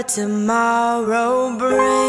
what tomorrow brings?